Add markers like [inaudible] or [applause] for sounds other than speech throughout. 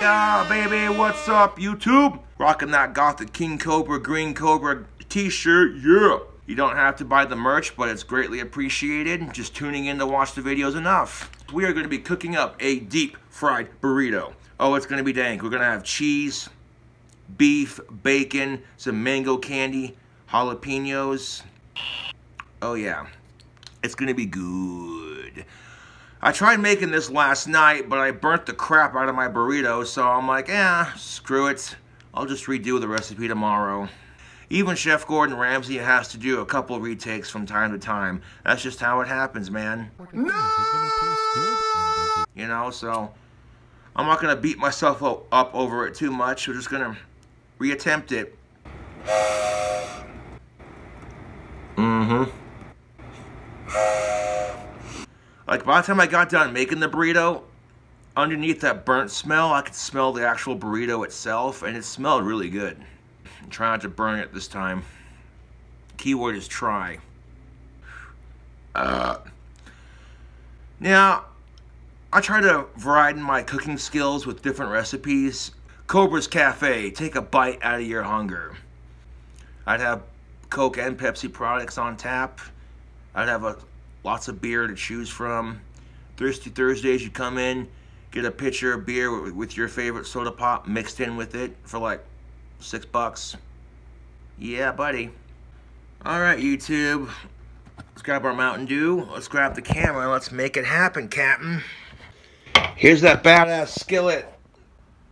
Yeah, baby, what's up, YouTube? Rocking that Gothic King Cobra Green Cobra t-shirt, yeah! You don't have to buy the merch, but it's greatly appreciated. Just tuning in to watch the videos enough. We are going to be cooking up a deep fried burrito. Oh, it's going to be dank. We're going to have cheese, beef, bacon, some mango candy, jalapenos. Oh yeah, it's going to be good. I tried making this last night, but I burnt the crap out of my burrito, so I'm like, eh, screw it. I'll just redo the recipe tomorrow. Even Chef Gordon Ramsay has to do a couple retakes from time to time. That's just how it happens, man. No! You know, so I'm not going to beat myself up over it too much. We're just going to reattempt it. Mm-hmm. Like by the time I got done making the burrito, underneath that burnt smell, I could smell the actual burrito itself, and it smelled really good. Try not to burn it this time. Keyword is try. Uh, now, I try to variety my cooking skills with different recipes. Cobra's Cafe, take a bite out of your hunger. I'd have Coke and Pepsi products on tap. I'd have a lots of beer to choose from. Thirsty Thursdays, you come in, get a pitcher of beer with your favorite soda pop mixed in with it for like six bucks. Yeah, buddy. All right, YouTube. Let's grab our Mountain Dew. Let's grab the camera let's make it happen, Captain. Here's that badass skillet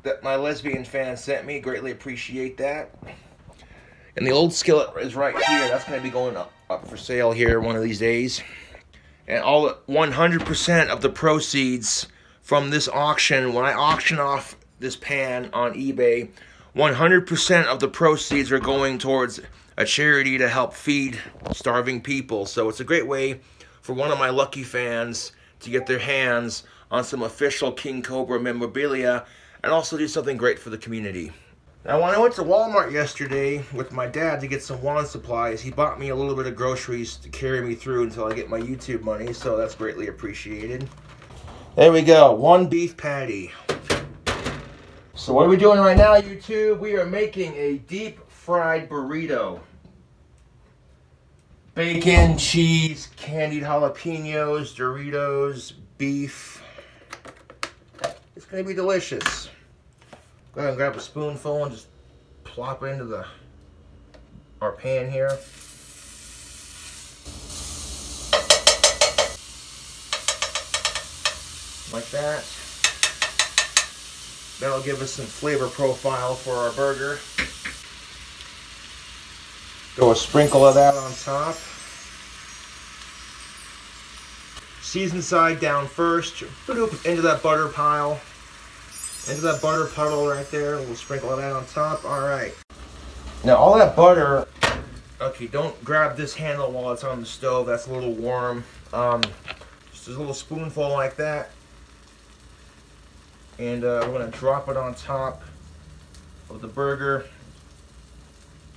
that my lesbian fan sent me. Greatly appreciate that. And the old skillet is right here. That's going to be going up, up for sale here one of these days and all 100% of the proceeds from this auction, when I auction off this pan on eBay, 100% of the proceeds are going towards a charity to help feed starving people. So it's a great way for one of my lucky fans to get their hands on some official King Cobra memorabilia and also do something great for the community. Now, when I went to Walmart yesterday with my dad to get some wand supplies, he bought me a little bit of groceries to carry me through until I get my YouTube money, so that's greatly appreciated. There we go, one beef patty. So what are we doing right now, YouTube? We are making a deep fried burrito. Bacon, cheese, candied jalapenos, Doritos, beef. It's to be delicious. Go ahead and grab a spoonful and just plop it into the our pan here. Like that. That'll give us some flavor profile for our burger. Go a sprinkle of that on top. Season side down first. Into that butter pile. Into that butter puddle right there. We'll sprinkle that on top. All right. Now all that butter, okay, don't grab this handle while it's on the stove. That's a little warm. Um, just a little spoonful like that. And uh, we're gonna drop it on top of the burger.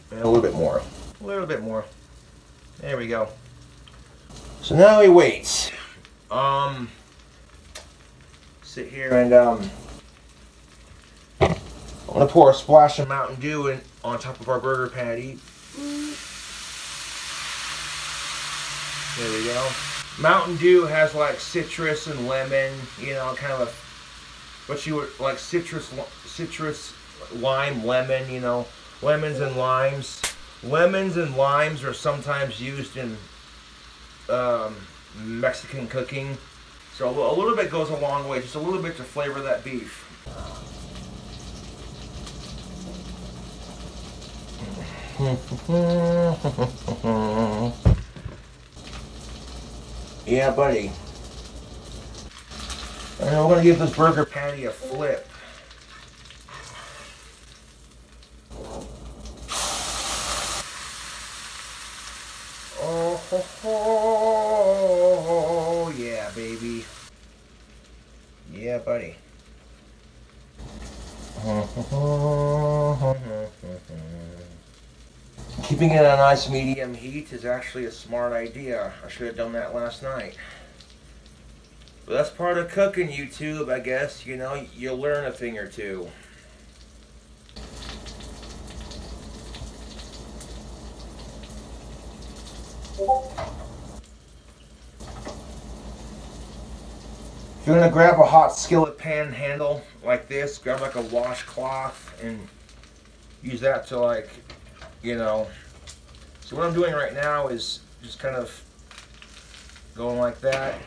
And a little bit more. A little bit more. There we go. So now he waits. Um, sit here and um, I'm to pour a splash of Mountain Dew in, on top of our burger patty. There we go. Mountain Dew has like citrus and lemon, you know, kind of what you would, like citrus, citrus, lime, lemon, you know, lemons and limes. Lemons and limes are sometimes used in um, Mexican cooking. So a little bit goes a long way, just a little bit to flavor that beef. [laughs] yeah, buddy. And we're gonna give this burger patty a flip. Oh, ho, [laughs] ho, yeah, baby. Yeah, buddy. [laughs] Keeping it on a nice medium heat is actually a smart idea. I should have done that last night. But that's part of cooking YouTube, I guess. You know, you'll learn a thing or two. If you're gonna grab a hot skillet pan handle like this, grab like a washcloth and use that to like, you know. So what I'm doing right now is just kind of going like that.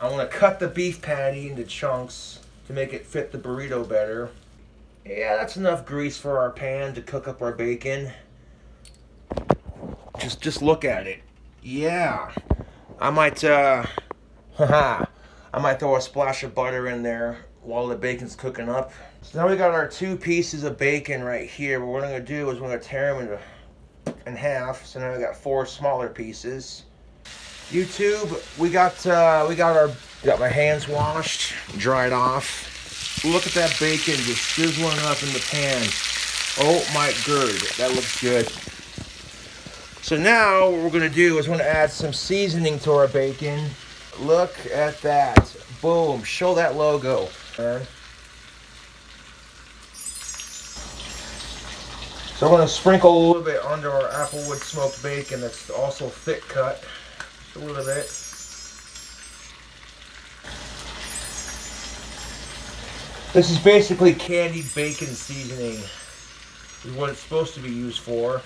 I want to cut the beef patty into chunks to make it fit the burrito better. Yeah, that's enough grease for our pan to cook up our bacon. Just just look at it. Yeah. I might uh [laughs] haha. I might throw a splash of butter in there while the bacon's cooking up. So now we got our two pieces of bacon right here. What I'm gonna do is we're gonna tear them into in half. So now I got four smaller pieces. YouTube, we got uh, we got our got my hands washed, dried off. Look at that bacon just sizzling up in the pan. Oh my god, that looks good. So now what we're gonna do is we're gonna add some seasoning to our bacon. Look at that. Boom. Show that logo. So I'm gonna sprinkle a little bit under our applewood smoked bacon that's also thick cut a little bit. This is basically candied bacon seasoning is what it's supposed to be used for.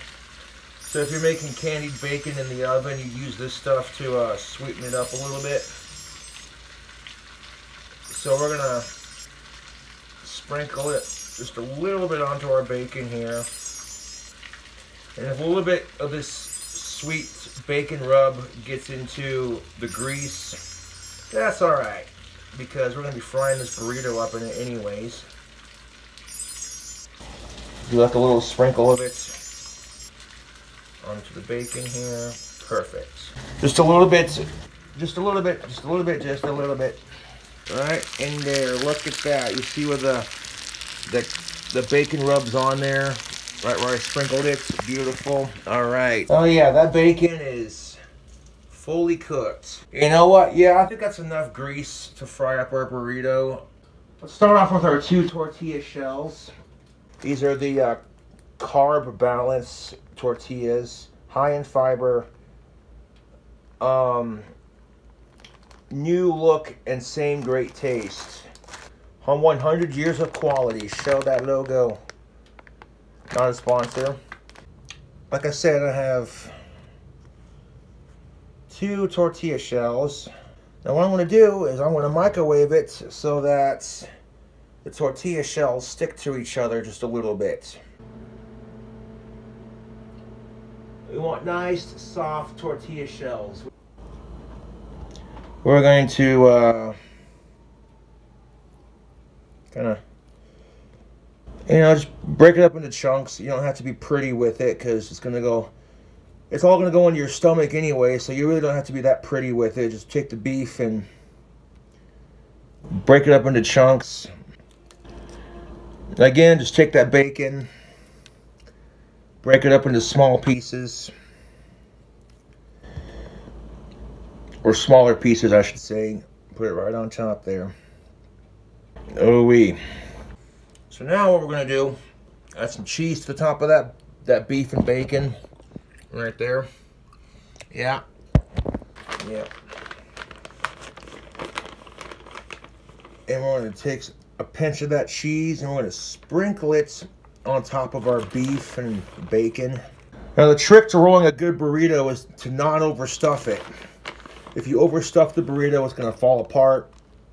So if you're making candied bacon in the oven, you use this stuff to uh, sweeten it up a little bit. So we're gonna sprinkle it just a little bit onto our bacon here. And if a little bit of this sweet bacon rub gets into the grease, that's alright. Because we're to be frying this burrito up in it anyways. Do like a little sprinkle of it onto the bacon here. Perfect. Just a little bit, just a little bit, just a little bit, just a little bit. Right in there. Look at that. You see where the the the bacon rubs on there? Right where I sprinkled it. Beautiful. All right. Oh yeah, that bacon is fully cooked. You know what? Yeah, I think that's enough grease to fry up our burrito. Let's start off with our two tortilla shells. These are the uh, carb balance tortillas, high in fiber, um, new look and same great taste. On 100 years of quality, show that logo. Not a sponsor. Like I said, I have two tortilla shells. Now what I'm going to do is I'm going to microwave it so that the tortilla shells stick to each other just a little bit. We want nice, soft tortilla shells. We're going to uh, kind of you know, just break it up into chunks. You don't have to be pretty with it because it's going to go, it's all going to go into your stomach anyway, so you really don't have to be that pretty with it. Just take the beef and break it up into chunks. Again, just take that bacon, break it up into small pieces. Or smaller pieces, I should say. Put it right on top there. Oh, wee. So now what we're gonna do, add some cheese to the top of that, that beef and bacon right there. Yeah, yeah. And we're gonna take a pinch of that cheese and we're gonna sprinkle it on top of our beef and bacon. Now the trick to rolling a good burrito is to not overstuff it. If you overstuff the burrito, it's gonna fall apart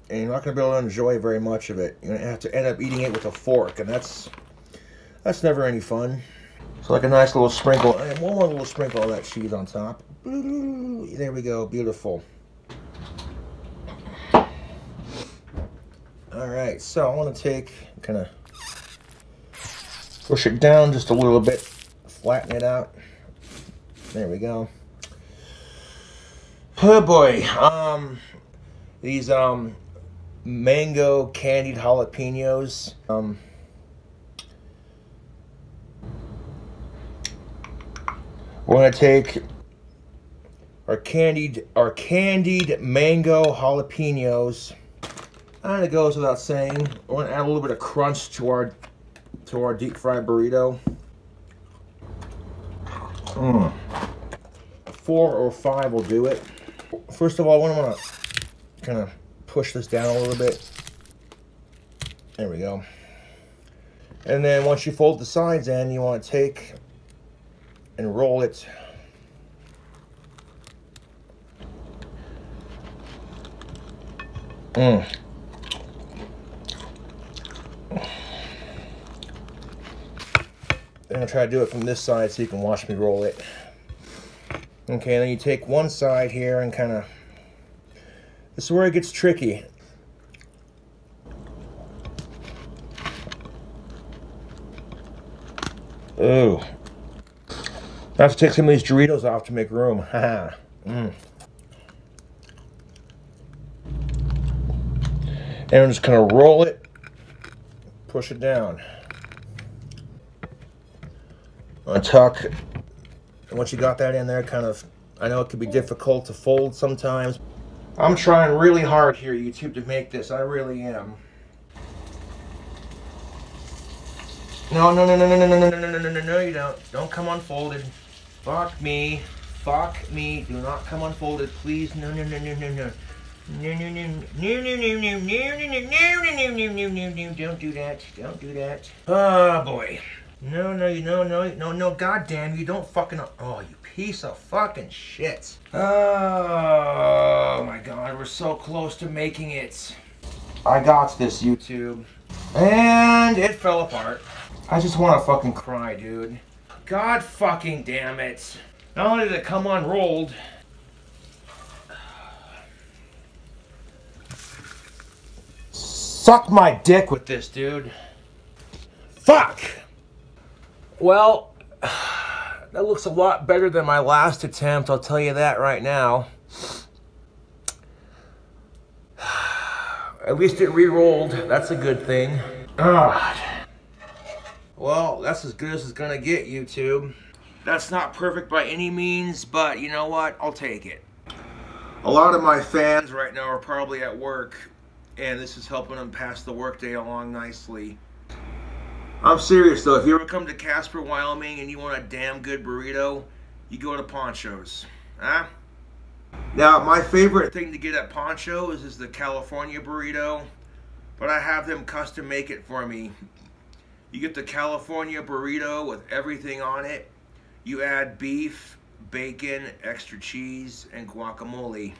and you're not going to be able to enjoy very much of it. You're going to have to end up eating it with a fork, and that's that's never any fun. So like a nice little sprinkle, and one more little sprinkle of that cheese on top. There we go, beautiful. All right, so I want to take, kind of push it down just a little bit, flatten it out. There we go. Oh boy, um, these um mango candied jalapenos. Um, we're gonna take our candied our candied mango jalapenos And it goes without saying. Want to add a little bit of crunch to our to our deep fried burrito. Mm. Four or five will do it. First of all, I want to kind of push this down a little bit. There we go. And then once you fold the sides in, you want to take and roll it Mm. I'm gonna try to do it from this side so you can watch me roll it. Okay, then you take one side here and kind of, this is where it gets tricky. Ooh. I have to take some of these Doritos off to make room. Haha. mm. And I'm just gonna roll it, push it down. Untuck. And once you got that in there, kind of, I know it can be difficult to fold sometimes. I'm trying really hard here, YouTube, to make this. I really am. No, no, no, no, no, no, no, no, no, no, no, no, no, you don't. Don't come unfolded. Fuck me. Fuck me. Do not come unfolded, please. No, no, no, no, no, no. No, no, no, no, no, no, no, no, no, no, no, no, no, no, no, don't do that. Don't do that. Oh, boy. No, no, you no, no, no, no, goddamn, you don't fucking, oh, you piece of fucking shit. Oh, my God, we're so close to making it. I got this, YouTube. And it fell apart. I just want to fucking cry, dude. God fucking damn it. Not only did it come unrolled, Suck my dick with this, dude. Fuck! Well, [sighs] that looks a lot better than my last attempt, I'll tell you that right now. [sighs] At least it re-rolled. That's a good thing. God. Well, that's as good as it's gonna get, YouTube. That's not perfect by any means, but you know what? I'll take it. A lot of my fans right now are probably at work, and this is helping them pass the workday along nicely. I'm serious though, if you ever come to Casper, Wyoming, and you want a damn good burrito, you go to Ponchos. Huh? Now, my favorite thing to get at Ponchos is the California burrito, but I have them custom make it for me. You get the California burrito with everything on it. You add beef, bacon, extra cheese, and guacamole.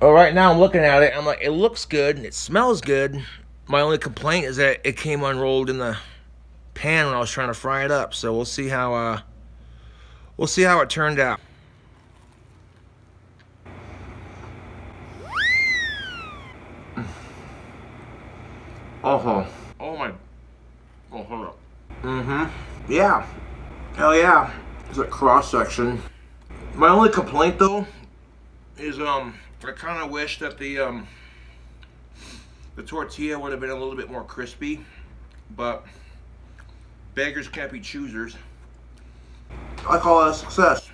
Well, right now I'm looking at it. I'm like, it looks good and it smells good. My only complaint is that it came unrolled in the pan when I was trying to fry it up. So we'll see how uh, we'll see how it turned out. Uh huh. Oh my. Mm-hmm. Yeah. Hell yeah. It's a cross section. My only complaint though is um I kind of wish that the um the tortilla would have been a little bit more crispy, but beggars can't be choosers. I call it a success.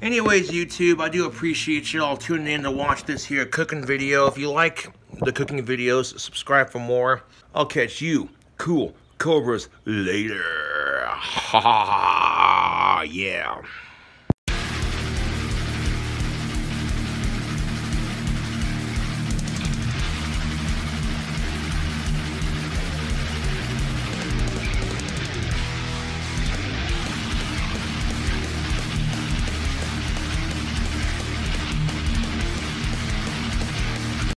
Anyways, YouTube, I do appreciate you all tuning in to watch this here cooking video. If you like the cooking videos, subscribe for more. I'll catch you, cool cobras, later. [laughs] Ha ha ha, yeah.